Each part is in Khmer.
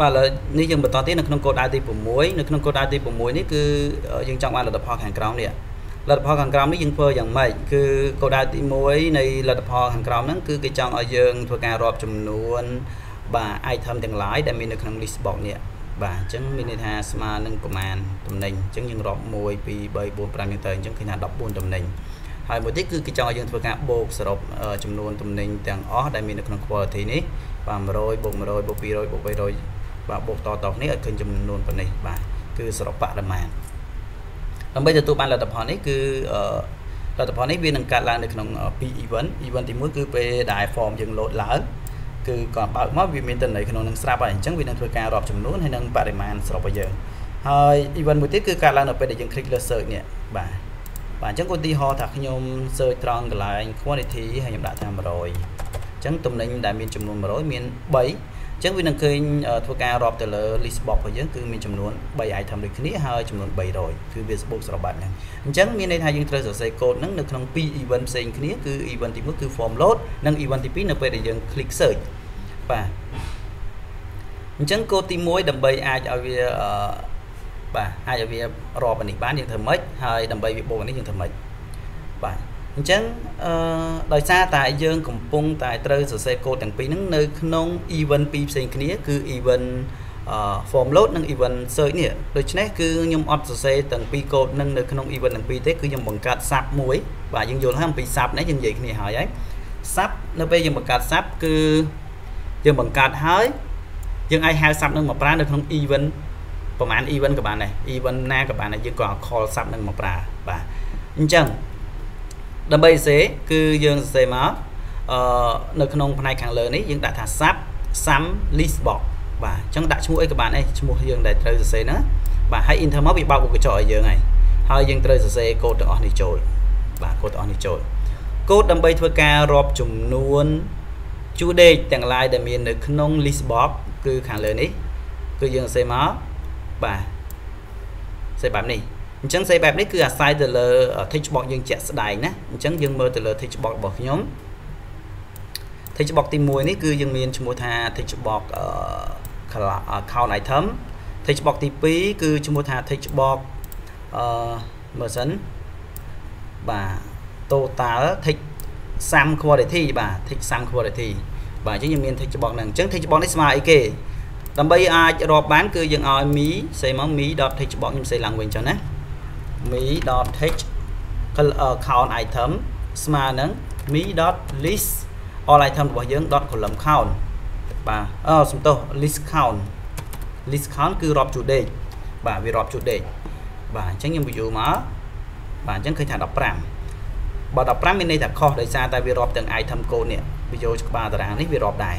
បាទឥឡូវនេះយើងបន្តទៀតនៅក្នុងកូដដៅទី6នៅក្នុងកូដដៅទី6នេះគឺយើងចង់បានលទ្ធផលខាងក្រោមនេះលទ្ធផលខាងក្រោមនេះយើងធ្វើយ៉ាងម៉េចគឺកូដដៅទី1នៃលទ្ធផលខាងក្រោមហ្នឹងគឺគេចង់ឲ្យយើងធ្វើការរាប់ចំនួនបាទ item ទាំង lain ដែលមាននៅក្នុង list box នេះបាទអញ្ចឹងមានន័យថាស្មើនឹងប្រមាណតំណែងអញ្ចឹងយើងរាប់1 2 3 4 5យ៉ាងទៅអញ្ចឹងឃើញថា14តំណែងហើយមួយទៀតគឺគេចង់ឲ្យយើងធ្វើការបូកសរុបចំនួនតំណែងទាំងអស់ដែលមាននៅក្នុង quality នេះបាទ100បូក100បូក200បូក300 បាទបូកតតគ្នាឲ្យឃើញចំនួនប៉ុណ្នេះបាទគឺសរុបបរិមាណដើម្បីទទួលបានលទ្ធផលនេះគឺលទ្ធផលនេះវានឹងកាត់ឡើងនៅក្នុង2 event event ទី1គឺពេលដែល form យើង load ឡើងគឺគាត់បើកមកវាមានតន័យក្នុងនឹងស្រាប់ហើយអញ្ចឹងវានឹងធ្វើការរាប់ចំនួនហើយនឹងបរិមាណសរុបឲ្យយើងហើយ event មួយទៀតគឺកាត់ឡើងនៅពេលដែលយើង click លើ search នេះបាទបាទអញ្ចឹងឧទាហរណ៍ថាខ្ញុំ search ត្រង់កន្លែង quantity ហើយខ្ញុំដាក់ថា100អញ្ចឹងតំណែងដែលមានចំនួន100មាន3 អញ្ចឹងវានឹងឃើញធ្វើការរាប់ទៅលើ list box របស់យើងគឺមានចំនួន3 item ដូចគ្នាហើយចំនួន300គឺវាស្បុកស្របបាត់ហ្នឹងអញ្ចឹងមានន័យថាយើងត្រូវសរសេរកូដហ្នឹងនៅក្នុង2 event ផ្សេងគ្នាគឺ event ទី1គឺ form load និង event ទី2នៅពេលដែលយើង click search បាទអញ្ចឹងកូដទី1ដើម្បីអាចឲ្យវាបាទអាចឲ្យវារាប់អានេះបានយើងធ្វើម៉េចហើយដើម្បីវាបូកអានេះយើងធ្វើម៉េចបាទ អញ្ចឹងអឺដោយសារតែយើងកំពុងតែត្រូវសរសេរកូដទាំងពីរហ្នឹងនៅក្នុង event ពីរផ្សេងគ្នាគឺ event អឺ form load និង event search នេះដូច្នេះគឺខ្ញុំអត់សរសេរទាំងពីរកូដហ្នឹងនៅក្នុង event ទាំងពីរទេគឺខ្ញុំបង្កើត sub មួយបាទយើងយល់ហើយអំពី sub នេះយើងនិយាយគ្នាហើយហើយ sub នៅពេលយើងបង្កើត sub គឺយើងបង្កើតហើយយើងអាចហៅ sub នឹងមកប្រើនៅក្នុង event ប្រហែល event ក៏បានដែរ event ណាក៏បានដែរយើងក៏ call sub នឹងមកប្រើបាទអញ្ចឹង ដើម្បីសរសេរគឺយើងសរសេរមកអឺនៅក្នុងផ្នែកខាងលើនេះយើងដាក់ថា sub sum list box បាទអញ្ចឹងដាក់ឈ្មោះអីក៏បានដែរឈ្មោះយើងដែលត្រូវសរសេរហ្នឹងបាទហើយ enter មកវាបើកមុខកញ្ចក់ឲ្យយើងហើយហើយយើងត្រូវសរសេរកូដទាំងអស់នេះចូលបាទកូដទាំងអស់នេះចូលកូដដើម្បីធ្វើការរាប់ចំនួនជួដេកទាំង lain ដែលមាននៅក្នុង list box គឺខាងលើនេះ គឺយើងសរសេរមកបាទសរសេរបែបនេះ អញ្ចឹងសេបែបនេះគឺអាស្រ័យទៅលើ text box យើងជាក់ស្ដែងណាអញ្ចឹងយើងមើលទៅលើ text box របស់ខ្ញុំ text box ទី1នេះគឺយើងមានឈ្មោះថា text box count item text box ទី2គឺឈ្មោះថា text box អឺមើលសិនបាទ total text sum quality បាទ text sum quality បាទអញ្ចឹងយើងមាន text box ហ្នឹងអញ្ចឹង text box នេះស្មើអីគេដើម្បីអាចរាប់បាន គឺយើងឲ្យ me សេមក me.textbox ខ្ញុំសេឡើងវិញចឹងណា me.text count item ស្មើនឹង me.list all item របស់យើង .column count បាទអឺសំទោស list count list count គឺរាប់ជួរដេកបាទវារាប់ជួរដេកបាទអញ្ចឹងខ្ញុំ view មកបាទអញ្ចឹងឃើញថា15បើ15មានន័យថាខុសដោយសារតែវារាប់ទាំង item code នេះ video ក្បាលតារាងនេះវារាប់ដែរ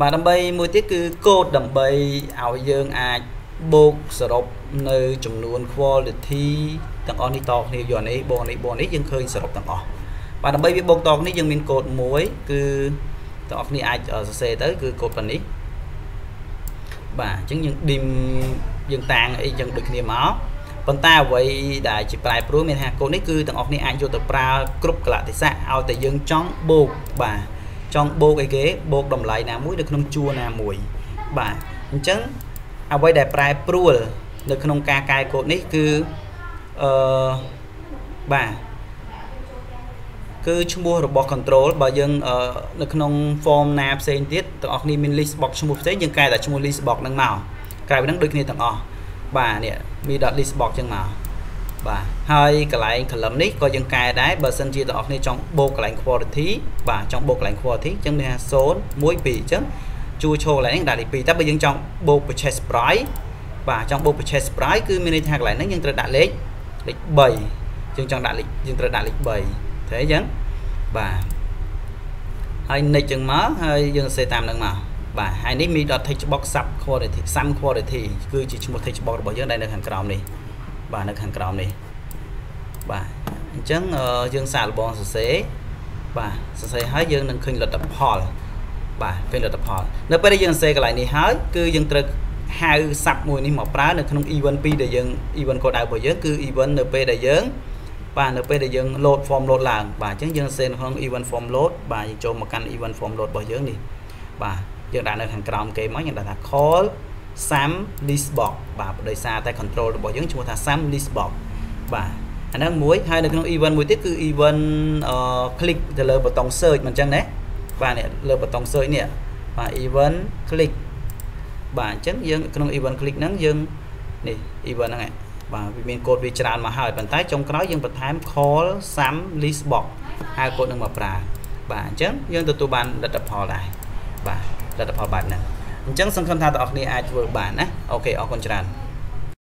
បាទដើម្បីមួយទៀតគឺកូដដើម្បីឲ្យយើងអាចបូកសរុបនៅចំនួន quality ទាំងអស់នេះតគ្នាយកនេះបូកនេះបូកនេះយើងឃើញសរុបទាំងអស់បាទដើម្បីវាបូកតគ្នាយើងមានកូដមួយគឺទាំងអស់គ្នាអាចសរសេរទៅគឺកូដប៉ុណ្នេះបាទអញ្ចឹងយើង dim យើងតាំងអីចឹងដូចគ្នាមកប៉ុន្តែអ្វីដែលជាប្រែប្រួលមានថាកូដនេះគឺទាំងអស់គ្នាអាចយកទៅប្រើគ្រប់កលៈទេសៈឲ្យតែយើងចង់បូកបាទ ចង់បូកអីគេបូកតម្លៃណាមួយនៅក្នុងជួរណាមួយបាទអញ្ចឹងអ្វីដែលប្រែប្រួលនៅក្នុងការកែកូដនេះគឺអឺបាទគឺឈ្មោះរបស់ control បើយើងនៅក្នុង form ណាផ្សេងទៀតទាំងអស់គ្នាមាន list box ឈ្មោះផ្សេងយើងកែតែឈ្មោះ list box ហ្នឹងមកក្រៅពីហ្នឹងដូចគ្នាទាំងអស់បាទនេះមាន .list box ចឹងមក បាទហើយកន្លែង column នេះក៏យើងកែដែរបើសិនជាបងប្អូនចង់បូកកន្លែង quality បាទចង់បូកកន្លែង quality អញ្ចឹងមានថា0 1 2អញ្ចឹងជួឈរកន្លែងនេះដាក់លេខ2តែបើយើងចង់បូក purchase price បាទចង់បូក purchase price គឺមានន័យថាកន្លែងហ្នឹងយើងត្រូវដាក់លេខលេខ3យើងចង់ដាក់លេខយើងត្រូវដាក់លេខ3ត្រូវអញ្ចឹងបាទហើយ next ចឹងមកហើយយើងសេតាមនឹងមកបបាទហើយនេះ me.textbox sub quality sum quality គឺជាឈ្មោះ textbox របស់យើងដែលនៅខាងក្រោមនេះ បាទនៅខាងក្រោមនេះបាទអញ្ចឹងយើងសាកល្បងសរសេរបាទសរសេរហើយយើងនឹងឃើញលទ្ធផលបាទឃើញលទ្ធផល នៅពេលដែលយើងសរសេរកន្លែងនេះហើយគឺយើងត្រូវហៅ sub មួយនេះមកប្រើនៅក្នុង event 2ដែលយើង event code របស់យើងគឺ event នៅពេលដែលយើងបាទនៅពេលដែលយើង load form load ឡើងបាទអញ្ចឹងយើងសេនៅក្នុង event form load បាទយើងចូលមកកាន់ event form load របស់យើងនេះបាទយើងដាក់នៅខាងក្រោមគេមកយើងដាក់ថា call sum list box បាទដោយសារតែ control របស់យើងឈ្មោះថា sum list box បាទអាហ្នឹងមួយហើយនៅក្នុង event មួយទៀតគឺ event អឺ click ទៅលើប៊ូតុង search មិនអញ្ចឹងណាបាទនេះលើប៊ូតុង search នេះបាទ event click បាទអញ្ចឹងយើងក្នុង event click ហ្នឹងយើងនេះ event ហ្នឹងឯងបាទវាមានកូដវាច្រើនមកហើយប៉ុន្តែចុងក្រោយយើងបន្ថែម call sum list box ហៅកូដនឹងមកប្រើបាទអញ្ចឹងយើងទទួលបានលទ្ធផលដែរបាទលទ្ធផលបែបហ្នឹង អញ្ចឹងសង្ឃឹមថាបងប្អូនអាចធ្វើបានណាអូខេអរគុណច្រើន